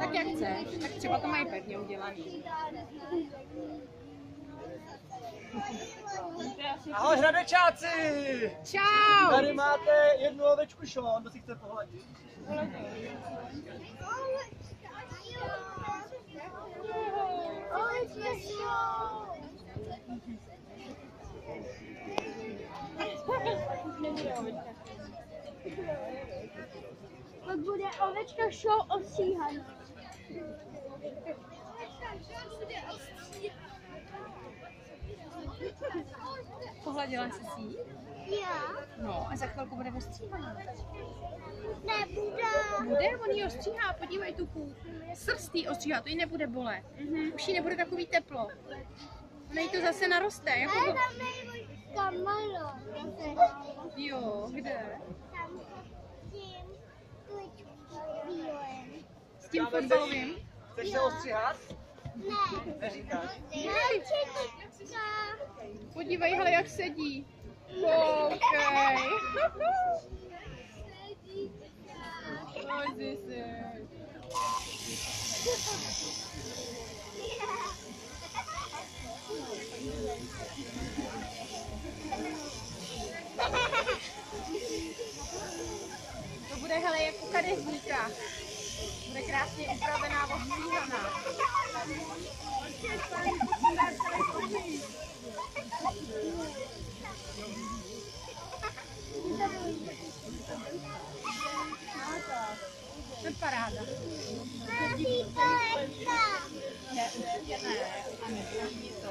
tak jak chceš, tak třeba to mají pevně udělaný. Ahoj hradečáci! Čau! Tady máte jednu ovečku Sean, kdo si chce pohladit. Pak bude ovečka show ostříhaná. Pohladila jsi si ji? Já? No a za chvilku bude ostříhaná. Nebude. Bude, on ji ostříhá, podívej tu kůl. Srst jí ostříhá, to jí nebude bolet. Už jí nebude takový teplo. Ona jí to zase naroste, jako Ale tam je kamalo. Jo, kde? Tam s tím bílém. S tím fotbalovým? Chceš se ostříhat? Ne. Neříkáš. Ne. Podívej, hele, jak sedí. Koukej. Pojď si. To bude, hele, jak u kadeřníka. Bude krásně upravená, ostříhaná. To je paráda. Ne, určitě ne. A nezdrží to.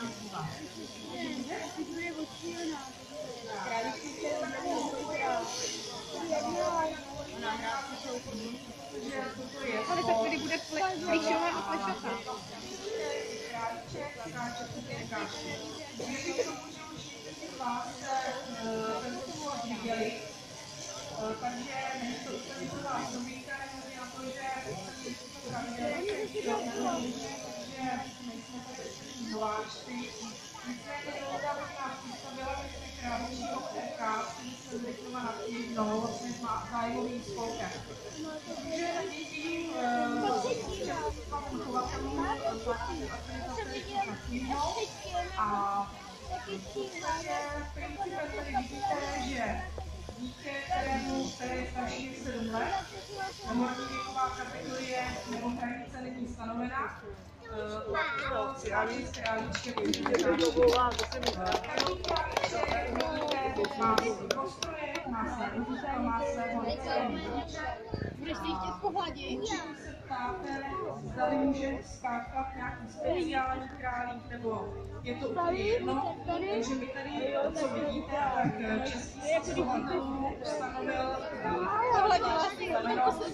Je ovčový barák. Hele, už leží. No já. Ale on mají šlápe. Ale tak tady bude ple- plišová a plešatá. A principem tady vidíte, že dítě, kterému které je starší než 7 let, horní věková kategorie stanovena, králičky, vidíte, každý králiček má prostroje, má své úzka, má své. Budeš si chtět pohladit? se ptáte, zda může skákat nějaký speciální králík, nebo je to úplně jedno. Takže my tady, co vidíte, tak eh, český svaz chovatelů se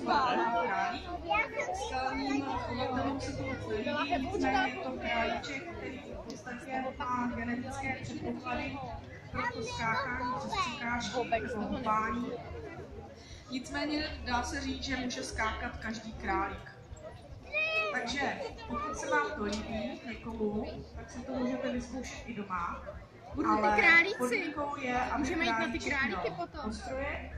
nicméně je to králíček, který v podstatě má genetické předpoklady pro to skákání přes překážky, pro houpání. Nicméně dá se říct, že může skákat každý králík. Takže pokud se vám to líbí někomu, tak si to můžete vyzkoušet i doma. Budou ty králíci. je, aby Můžeme jít na ty králíky potom. Postroje,